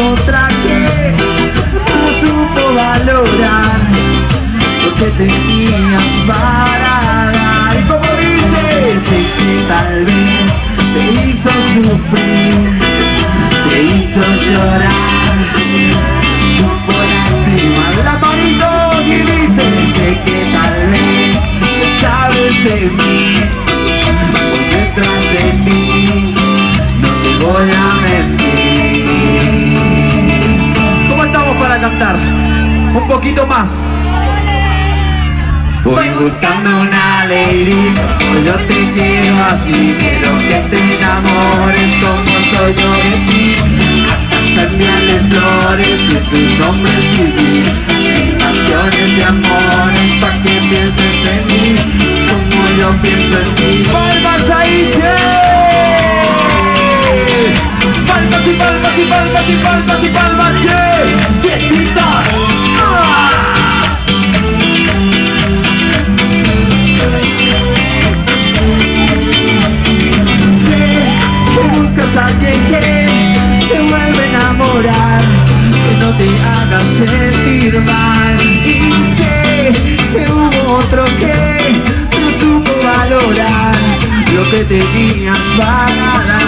otra que no supo valorar lo que tenías para dar. Y como dices, sé que tal vez te hizo sufrir, te hizo llorar, cantar? Un poquito más. Voy buscando una lady, yo te quiero así Quiero que te enamores como soy yo de ti enviarle flores y tus nombres escribir Canciones de amores pa' que pienses en mí Como yo pienso en ti ¡Palmas ahí, che! ¡Palmas y palmas y palmas y palmas y palmas, che! Buscas a alguien que te vuelve a enamorar, que no te haga sentir mal. Y sé que hubo otro que no supo valorar lo que tenías para dar.